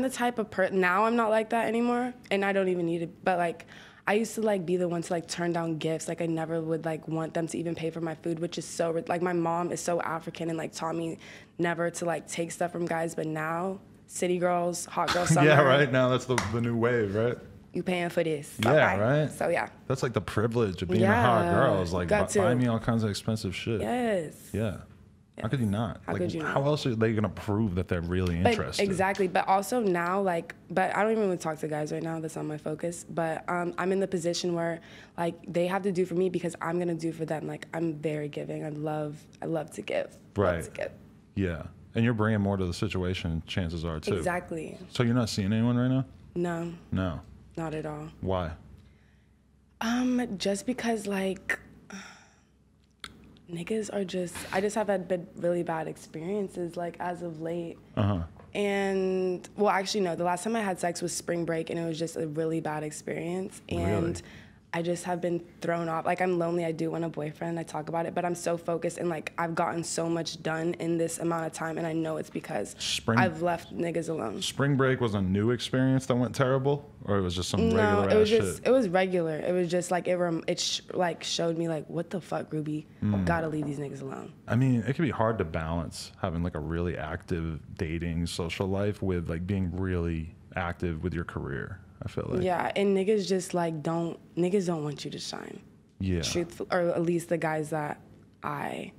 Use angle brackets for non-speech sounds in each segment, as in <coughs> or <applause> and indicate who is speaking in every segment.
Speaker 1: I'm the type of person now I'm not like that anymore, and I don't even need it. But like, I used to like be the one to like turn down gifts. Like I never would like want them to even pay for my food, which is so like my mom is so African and like taught me never to like take stuff from guys. But now, city girls, hot girl <laughs> summer.
Speaker 2: Yeah, right now that's the, the new wave, right?
Speaker 1: You paying for this?
Speaker 2: Yeah,
Speaker 1: Okay.
Speaker 2: right?
Speaker 1: So yeah.
Speaker 2: That's like the privilege of being a hot girl. Is like
Speaker 1: got
Speaker 2: bu-
Speaker 1: to.
Speaker 2: buy me all kinds of expensive shit.
Speaker 1: Yes.
Speaker 2: Yeah. How could you not?
Speaker 1: How
Speaker 2: like,
Speaker 1: could you
Speaker 2: how
Speaker 1: not?
Speaker 2: else are they gonna prove that they're really
Speaker 1: But
Speaker 2: interested?
Speaker 1: exactly. But also now, like, but I don't even want to talk to guys right now. That's not my focus. But um, I'm in the position where, like, they have to do for me because I'm gonna do for them. Like, I'm very giving. I love, I love to give.
Speaker 2: Right.
Speaker 1: Love to give.
Speaker 2: Yeah, and you're bringing more to the situation. Chances are too.
Speaker 1: Exactly.
Speaker 2: So you're not seeing anyone right now?
Speaker 1: No,
Speaker 2: No.
Speaker 1: not at all.
Speaker 2: Why?
Speaker 1: Um, just because like niggas are just I just have had been really bad experiences like as of late.
Speaker 2: Uh huh.
Speaker 1: And well actually no, the last time I had sex was spring break and it was just a really bad experience. And
Speaker 2: Really?
Speaker 1: I just have been thrown off. Like I'm lonely, I do want a boyfriend, I talk about it, but I'm so focused and like I've gotten so much done in this amount of time and I know it's because
Speaker 2: Spring-
Speaker 1: I've left niggas alone.
Speaker 2: Spring break was a new experience that went terrible, or it was just some
Speaker 1: No,
Speaker 2: regular
Speaker 1: it was just
Speaker 2: shit.
Speaker 1: it was regular. It was just like it rem- it sh- like showed me like what the fuck, Rubi,
Speaker 2: Mm.
Speaker 1: gotta leave these niggas alone.
Speaker 2: I mean, it can be hard to balance having like a really active dating social life with like being really active with your career. I feel like.
Speaker 1: Yeah, and niggas just like don't niggas don't want you to shine.
Speaker 2: Yeah.
Speaker 1: Truthful, or at least the guys that I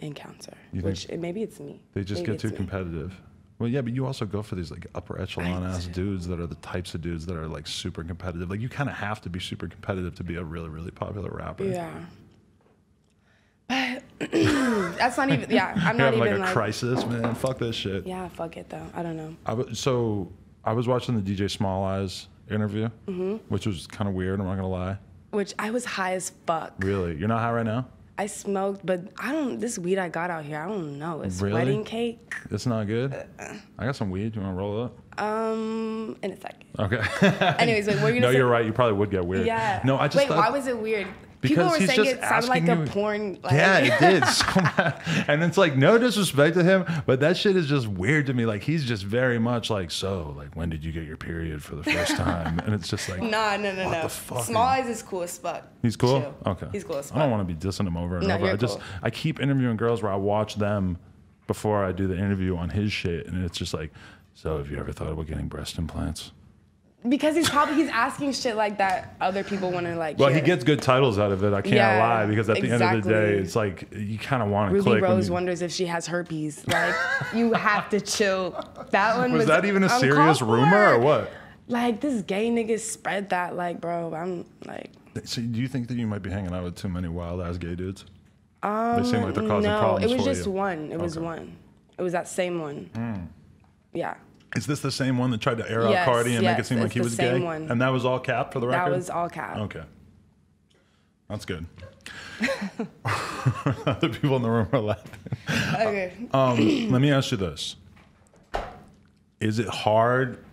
Speaker 1: encounter.
Speaker 2: You
Speaker 1: which maybe it's me.
Speaker 2: They just
Speaker 1: Maybe
Speaker 2: get too
Speaker 1: me.
Speaker 2: competitive. Well, yeah, but you also go for these like upper echelon ass dudes that are the types of dudes that are like super competitive. Like you kind of have to be super competitive to be a really, really popular rapper.
Speaker 1: Yeah. But <coughs> that's not even. Yeah, I'm <laughs> not
Speaker 2: having like
Speaker 1: even
Speaker 2: a
Speaker 1: like.
Speaker 2: crisis, man. Fuck this shit.
Speaker 1: Yeah, fuck it though. I don't know.
Speaker 2: I w- so I was watching the DJ Smallz Eyez interview,
Speaker 1: Mm-hmm.
Speaker 2: which was kind of weird. I'm not gonna lie.
Speaker 1: Which I was high as fuck.
Speaker 2: Really, you're not high right now.
Speaker 1: I smoked, but I don't. This weed I got out here, I don't know. It's
Speaker 2: Really?
Speaker 1: wedding cake.
Speaker 2: It's not good.
Speaker 1: Uh,
Speaker 2: I got some weed. You want to roll up?
Speaker 1: Um, in a second.
Speaker 2: Okay.
Speaker 1: Anyways, wait, what were you <laughs>
Speaker 2: no,
Speaker 1: say?
Speaker 2: you're right. You probably would get weird.
Speaker 1: Yeah.
Speaker 2: No, I just
Speaker 1: wait.
Speaker 2: thought,
Speaker 1: why was it weird? People
Speaker 2: Because
Speaker 1: were
Speaker 2: he's
Speaker 1: saying
Speaker 2: just
Speaker 1: it sounded like
Speaker 2: asking
Speaker 1: a porn. Like,
Speaker 2: Yeah, it did. <laughs> So. And it's like no disrespect to him, but that shit is just weird to me. Like he's just very much like, so like when did you get your period for the first time? And it's just like <laughs>
Speaker 1: no, no, no, no.
Speaker 2: Smallz
Speaker 1: Eyez is cool as fuck.
Speaker 2: He's cool.
Speaker 1: Chill.
Speaker 2: Okay.
Speaker 1: He's cool as fuck.
Speaker 2: I don't want to be dissing him over and
Speaker 1: No,
Speaker 2: over. I just
Speaker 1: cool.
Speaker 2: I keep interviewing girls where I watch them before I do the interview on his shit, and it's just like, so have you ever thought about getting breast implants?
Speaker 1: Because he's probably he's asking shit like that. Other people want to like.
Speaker 2: Well, he gets good titles out of it. I can't
Speaker 1: Yeah,
Speaker 2: lie because at the end of the day, it's like you kind of want to
Speaker 1: Rubi
Speaker 2: click.
Speaker 1: Rose
Speaker 2: you-
Speaker 1: wonders if she has herpes. Like, you have to chill. That one was.
Speaker 2: was that even a serious rumor or what?
Speaker 1: Like this gay nigga spread that. Like, bro, I'm like.
Speaker 2: So do you think that you might be hanging out with too many wild ass gay dudes? they seem like they're causing
Speaker 1: Um, no,
Speaker 2: problems
Speaker 1: it was
Speaker 2: for
Speaker 1: just
Speaker 2: you.
Speaker 1: one. It was one. It was that same one.
Speaker 2: Hmm.
Speaker 1: Yeah,
Speaker 2: Is this the same one that tried to air out
Speaker 1: Yes,
Speaker 2: Carti and make it seem like he
Speaker 1: the
Speaker 2: was
Speaker 1: same
Speaker 2: gay?
Speaker 1: one.
Speaker 2: And that was all cap for the record.
Speaker 1: that was all cap.
Speaker 2: Okay. That's good. <laughs> the people in the room are laughing.
Speaker 1: Okay.
Speaker 2: Um, let me ask you this: Is it hard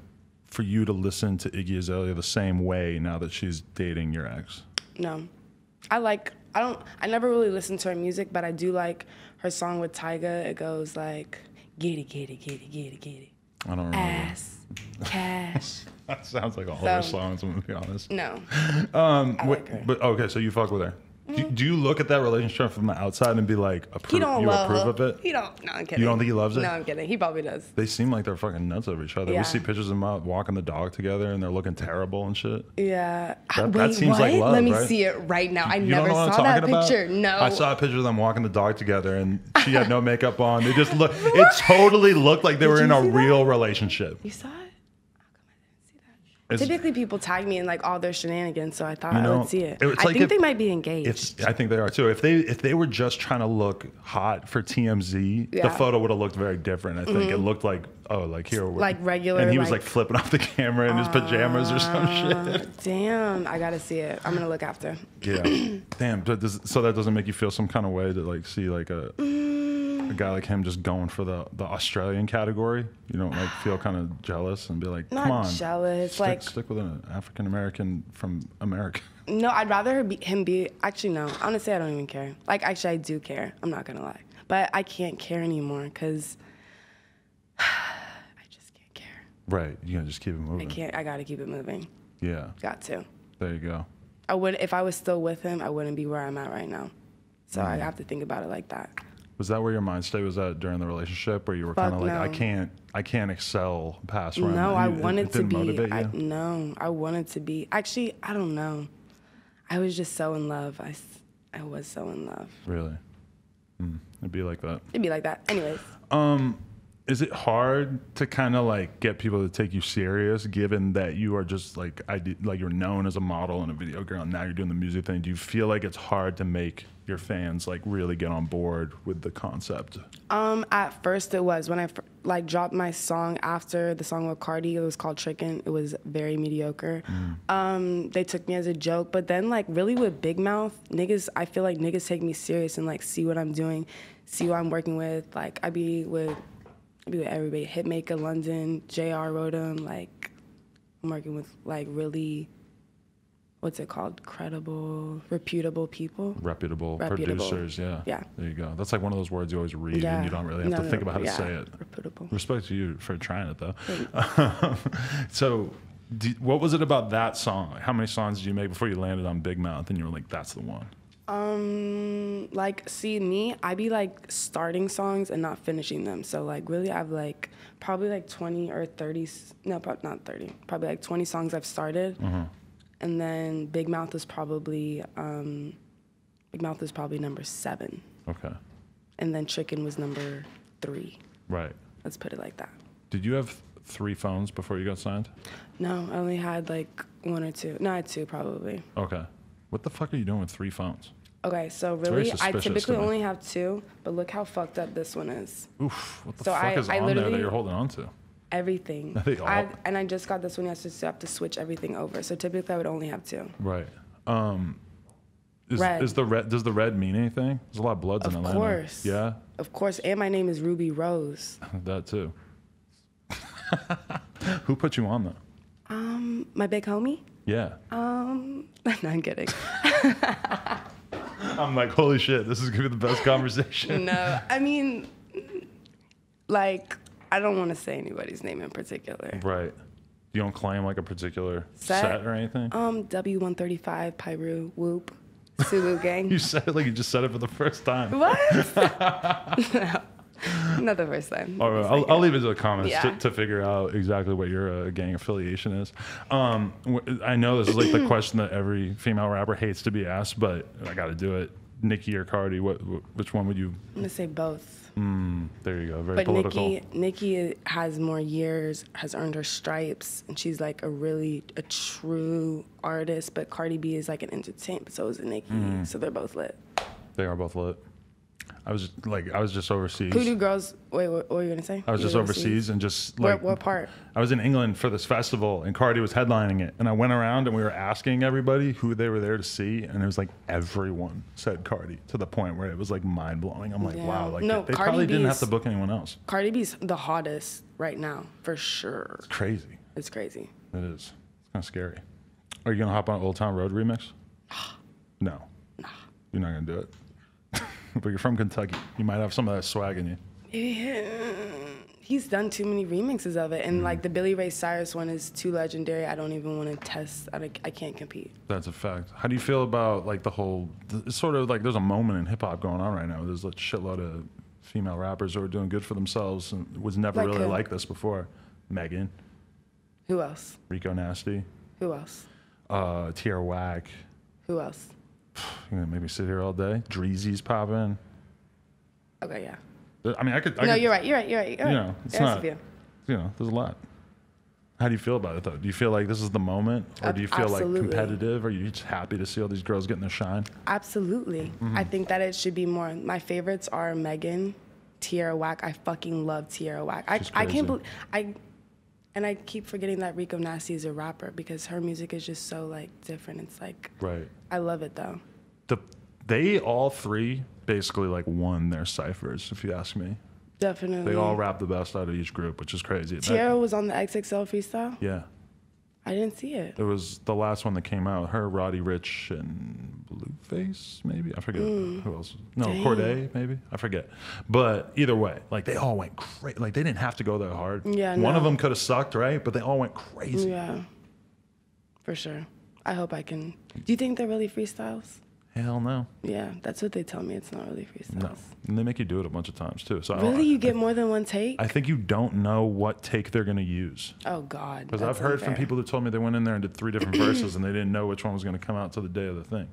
Speaker 2: for you to listen to Iggy Azalea the same way now that she's dating your ex?
Speaker 1: No. I like I don't I never really listen to her music, but I do like her song with Tyga. It goes like get it, get it, get it, get it, get it.
Speaker 2: I don't remember.
Speaker 1: Ass, cash. <laughs>
Speaker 2: That sounds like all her
Speaker 1: So-
Speaker 2: songs. I'm gonna be honest.
Speaker 1: No. <laughs>
Speaker 2: Um,
Speaker 1: I
Speaker 2: wait,
Speaker 1: like her.
Speaker 2: but okay, so you fuck with her. Mm-hmm. Do, do you look at that relationship from the outside and be like,
Speaker 1: He don't
Speaker 2: you
Speaker 1: love
Speaker 2: approve
Speaker 1: her.
Speaker 2: of it?
Speaker 1: He don't no, I'm kidding.
Speaker 2: You don't think he loves it?
Speaker 1: No, I'm kidding. He probably does.
Speaker 2: They seem like they're fucking nuts over each other.
Speaker 1: Yeah.
Speaker 2: We see pictures of them out walking the dog together, and they're looking terrible and shit.
Speaker 1: Yeah.
Speaker 2: That-
Speaker 1: Wait,
Speaker 2: that seems
Speaker 1: what?
Speaker 2: like love,
Speaker 1: Let me
Speaker 2: right?
Speaker 1: see it right now. I
Speaker 2: You
Speaker 1: never
Speaker 2: don't know what
Speaker 1: saw that
Speaker 2: talking about?
Speaker 1: picture. No.
Speaker 2: I saw a picture of them walking the dog together, and she had no <laughs> makeup on. They just look. <laughs> It totally looked like they were in a
Speaker 1: see that?
Speaker 2: real relationship.
Speaker 1: You saw it?
Speaker 2: It's-
Speaker 1: Typically, people tag me in like all their shenanigans, so I thought
Speaker 2: You
Speaker 1: I would see it. I
Speaker 2: like
Speaker 1: think
Speaker 2: if-
Speaker 1: they might be engaged.
Speaker 2: If, I think they are too. If they if they were just trying to look hot for TMZ, the
Speaker 1: Yeah. Mm-hmm.
Speaker 2: photo would have looked very different. I think it looked like oh, like here, we're,
Speaker 1: Like regular,
Speaker 2: and he was
Speaker 1: like-
Speaker 2: like flipping off the camera in his pajamas or some shit.
Speaker 1: Damn, I gotta see it. I'm gonna look after.
Speaker 2: Yeah, <clears throat> damn. Does, so that doesn't make you feel some kind of way to like see like a a guy like him just going for the the Australian category. You don't like feel <sighs> kind of jealous and be like,
Speaker 1: Not
Speaker 2: come on,
Speaker 1: jealous,
Speaker 2: stick,
Speaker 1: like-
Speaker 2: stick with an African American from America.
Speaker 1: No, I'd rather be, him be. Actually, no. Honestly, I don't even care. Like, actually, I do care. I'm not gonna lie, but I can't care anymore because <sighs> I just can't care.
Speaker 2: Right. You gotta just keep it moving.
Speaker 1: I can't. I gotta keep it moving.
Speaker 2: Yeah.
Speaker 1: Got to.
Speaker 2: There you go.
Speaker 1: I would if I was still with him, I wouldn't be where I'm at right now. So
Speaker 2: Mm.
Speaker 1: I have to think about it like that.
Speaker 2: Was that where your mind state was at during the relationship, where you were kind of like, I can't, I can't excel past where I'm
Speaker 1: No? I
Speaker 2: You- it-
Speaker 1: wanted
Speaker 2: it
Speaker 1: to be. I,
Speaker 2: you?
Speaker 1: no, I wanted to be. Actually, I don't know. I was just so in love. I, I was so in love.
Speaker 2: Really? Hmm. It'd be like that.
Speaker 1: It'd be like that. Anyways,
Speaker 2: Um, is it hard to kind of like get people to take you serious, given that you are just like I did, like you're known as a model and a video girl, and now you're doing the music thing? Do you feel like it's hard to make your fans like really get on board with the concept?
Speaker 1: um, at first it was when I like dropped my song after the song with Cardi. It was called Trickin'. It was very mediocre. Um, they took me as a joke, but then like really with Big Mouth niggas, I feel like niggas take me serious and like see what I'm doing, see what I'm working with. Like I be with, I be with everybody. Hitmaker, London, J.R. Rotem. Like I'm working with like really, what's it called? Credible, reputable people.
Speaker 2: Reputable,
Speaker 1: Reputable.
Speaker 2: producers, yeah.
Speaker 1: Yeah.
Speaker 2: There you go. That's like one of those words you always read and you don't really have
Speaker 1: No,
Speaker 2: to
Speaker 1: no,
Speaker 2: think about how to say it.
Speaker 1: Reputable.
Speaker 2: Respect to you for trying it though. <laughs> so, do, what was it about that song? How many songs did you make before you landed on Big Mouth and you were like, that's the one?
Speaker 1: Um, like, see me, I be like starting songs and not finishing them. So like, really, I've like probably like twenty or thirty. No, not thirty. Probably like twenty songs I've started, and then Big Mouth is probably um, Big Mouth is probably number seven,
Speaker 2: Okay.
Speaker 1: and then Trickin' was number three.
Speaker 2: Right.
Speaker 1: Let's put it like that.
Speaker 2: Did you have three phones before you got signed?
Speaker 1: No, I only had like one or two. No, I had two probably.
Speaker 2: Okay. What the fuck are you doing with three phones?
Speaker 1: Okay, so really, I typically only have two, but look how fucked up this one is.
Speaker 2: Oof. What the
Speaker 1: So
Speaker 2: fuck
Speaker 1: I-
Speaker 2: is
Speaker 1: I
Speaker 2: on there that you're holding on to?
Speaker 1: Everything.
Speaker 2: All-
Speaker 1: I, and I just got this one yesterday, so I have to switch everything over. So typically I would only have two.
Speaker 2: Right. Um, is,
Speaker 1: Red.
Speaker 2: is the red? Does the red mean anything? There's a lot of bloods
Speaker 1: Of
Speaker 2: in Atlanta.
Speaker 1: Of course.
Speaker 2: Yeah.
Speaker 1: Of course, and my name is Rubi Rose. <laughs>
Speaker 2: That too. <laughs> Who put you on though?
Speaker 1: Um, my big homie.
Speaker 2: Yeah.
Speaker 1: Um, <laughs> no, I'm kidding.
Speaker 2: I'm like, holy shit, this is gonna be the best conversation.
Speaker 1: no, I mean, like, I don't want to say anybody's name in particular.
Speaker 2: Right. You don't claim like a particular set,
Speaker 1: Set?
Speaker 2: or anything.
Speaker 1: Um, W135, Pyru, Whoop, Sulu <laughs> Gang.
Speaker 2: you said it like you just said it for the first time.
Speaker 1: what? no, <laughs> <laughs> not the first time.
Speaker 2: All right, I'll, I'll leave it to the comments
Speaker 1: Yeah.
Speaker 2: to, to figure out exactly what your uh, gang affiliation is. Um, I know this is like the <clears throat> question that every female rapper hates to be asked, but I got to do it. Nicki or Cardi? What? Which one would you?
Speaker 1: I'm gonna say both.
Speaker 2: Mm, there you go. Very
Speaker 1: But
Speaker 2: political.
Speaker 1: Nicki, Nicki has more years, has earned her stripes, and she's like a really a true artist. But Cardi B is like an entertainment, so is Nicki.
Speaker 2: Mm-hmm.
Speaker 1: So they're both lit.
Speaker 2: They are both lit. I was just, like, I was just overseas.
Speaker 1: Who do girls? Wait, what, what were you gonna say?
Speaker 2: I was just
Speaker 1: were
Speaker 2: overseas and just
Speaker 1: Where,
Speaker 2: like
Speaker 1: what part?
Speaker 2: I was in England for this festival and Cardi was headlining it. And I went around and we were asking everybody who they were there to see. And it was like everyone said Cardi to the point where it was like mind blowing. I'm like,
Speaker 1: Yeah.
Speaker 2: wow, like
Speaker 1: No,
Speaker 2: they
Speaker 1: Cardi
Speaker 2: probably didn't have to book anyone else.
Speaker 1: Cardi B's the hottest right now, for sure.
Speaker 2: It's crazy.
Speaker 1: It's crazy.
Speaker 2: It is. It's kind of scary. Are you going to hop on Old Town Road remix? <gasps> No. Nah. You're not going to do it. <laughs> but you're from Kentucky. You might have some of that swag in you.
Speaker 1: Yeah. He's done too many remixes of it,
Speaker 2: Mm-hmm.
Speaker 1: and like the Billy Ray Cyrus one is too legendary. I don't even want to test. I, I can't compete.
Speaker 2: That's a fact. How do you feel about like the whole? It's sort of like there's a moment in hip hop going on right now. There's a shitload of female rappers who are doing good for themselves and was never
Speaker 1: Like
Speaker 2: really
Speaker 1: who?
Speaker 2: like this before. Megan,
Speaker 1: Who else?
Speaker 2: Rico Nasty,
Speaker 1: Who else?
Speaker 2: uh, Tierra Whack.
Speaker 1: Who else?
Speaker 2: You know, maybe sit here all day. Dreezy's popping.
Speaker 1: Okay, yeah.
Speaker 2: I mean, I could. I
Speaker 1: no,
Speaker 2: could,
Speaker 1: you're right. You're right. You're right. You're.
Speaker 2: You know, it's
Speaker 1: There's a
Speaker 2: not.
Speaker 1: few.
Speaker 2: You know, there's a lot. How do you feel about it though? Do you feel like this is the moment, or do you feel
Speaker 1: absolutely.
Speaker 2: like competitive? Or are you just happy to see all these girls getting their shine?
Speaker 1: Absolutely.
Speaker 2: Mm-hmm.
Speaker 1: I think that it should be more. My favorites are Megan, Tierra Whack. I fucking love Tierra Whack. I, I can't believe I, and I keep forgetting that Rico Nasty is a rapper because her music is just so like different. It's like
Speaker 2: Right.
Speaker 1: I love it though.
Speaker 2: The they all three basically like won their ciphers, if you ask me.
Speaker 1: Definitely.
Speaker 2: They all rap the best out of each group, which is crazy. That-
Speaker 1: Tierra was on the XXL freestyle.
Speaker 2: yeah.
Speaker 1: I didn't see it.
Speaker 2: It was the last one that came out. Her, Roddy Ricch, and Blueface, maybe I forget who else. No,
Speaker 1: Mm. Dang.
Speaker 2: Cordae, maybe I forget. But either way, like they all went crazy. Like they didn't have to go that hard.
Speaker 1: Yeah,
Speaker 2: One of them could have sucked, right? But they all went crazy.
Speaker 1: Yeah, for sure. I hope I can. Do you think they're really freestyles?
Speaker 2: Hell no,
Speaker 1: Yeah, that's what they tell me. It's not really freestyles.
Speaker 2: no. And they make you do it a bunch of times too. So I-
Speaker 1: Really, you get more than one take?
Speaker 2: I think you don't know what take they're gonna use.
Speaker 1: oh God.
Speaker 2: Because I've heard from people that told me they went in there and did three different <clears throat> verses and they didn't know which one was going to come out till the day of the thing.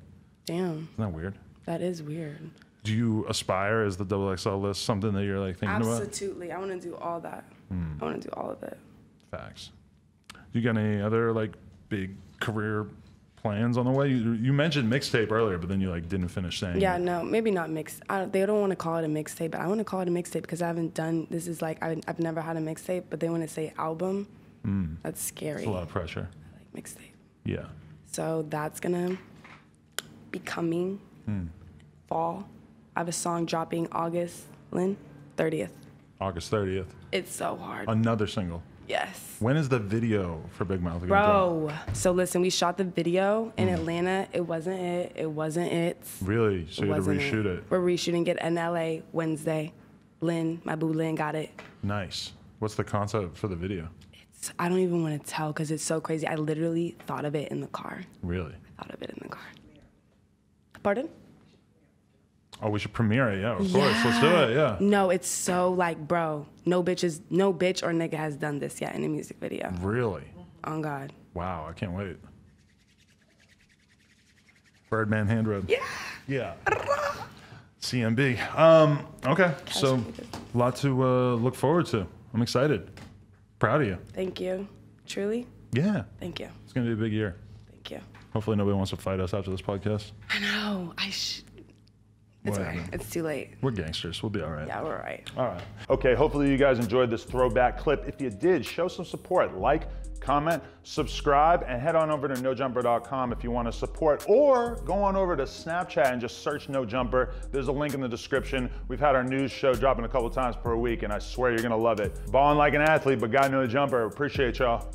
Speaker 1: Damn,
Speaker 2: Isn't that weird?
Speaker 1: that is weird.
Speaker 2: Do you aspire as the double XL list something that you're like thinking about?
Speaker 1: Absolutely, I want to do all that.
Speaker 2: Hmm.
Speaker 1: I want to do all of it.
Speaker 2: Facts. You got any other like big career plans on the way? You, you mentioned mixtape earlier, but then you like didn't finish saying.
Speaker 1: Yeah,
Speaker 2: it.
Speaker 1: no, maybe not mix. I don't, they don't want to call it a mixtape, but I want to call it a mixtape because I haven't done. This is like I, I've never had a mixtape, but they want to say album. Mm. That's scary.
Speaker 2: It's a lot of pressure.
Speaker 1: I like mixtape.
Speaker 2: Yeah.
Speaker 1: So that's gonna be coming mm. fall. I have a song dropping August, Lynn, 30th.
Speaker 2: August 30th.
Speaker 1: It's so hard.
Speaker 2: Another single.
Speaker 1: Yes.
Speaker 2: When is the video for Big Mouth? gonna drop?
Speaker 1: Bro, so listen, we shot the video in mm. Atlanta. It wasn't it. It wasn't it.
Speaker 2: Really? So you had to reshoot it.
Speaker 1: We're reshooting it in LA Wednesday. Lynn, my boo Lynn got it.
Speaker 2: Nice. What's the concept for the video?
Speaker 1: It's, I don't even want to tell because it's so crazy. I literally thought of it in the car.
Speaker 2: Really?
Speaker 1: I thought of it in the car. Pardon?
Speaker 2: Oh, we should premiere it. Yeah, of course. Let's do it. Yeah.
Speaker 1: No, it's so like, bro, no bitches, no bitch or nigga has done this yet in a music video.
Speaker 2: Really?
Speaker 1: On God.
Speaker 2: Wow, I can't wait. Birdman hand rub.
Speaker 1: Yeah.
Speaker 2: Yeah. CMB. Um, okay, so a lot to uh, look forward to. I'm excited. Proud of you.
Speaker 1: Thank you. Truly,
Speaker 2: Yeah,
Speaker 1: thank you.
Speaker 2: it's gonna be a big year.
Speaker 1: Thank you.
Speaker 2: Hopefully, nobody wants to fight us after this podcast.
Speaker 1: I know. I sh. It's
Speaker 2: Whatever.
Speaker 1: It's too late.
Speaker 2: We're gangsters. We'll be all right.
Speaker 1: Yeah, we're alright.
Speaker 2: All right. Okay, hopefully you guys enjoyed this throwback clip. If you did, show some support. Like, comment, subscribe, and head on over to nojumper.com if you want to support, or go on over to Snapchat and just search No Jumper. There's a link in the description. We've had our news show dropping a couple times per week, and I swear you're going to love it. Balling like an athlete, but got no jumper. Appreciate y'all.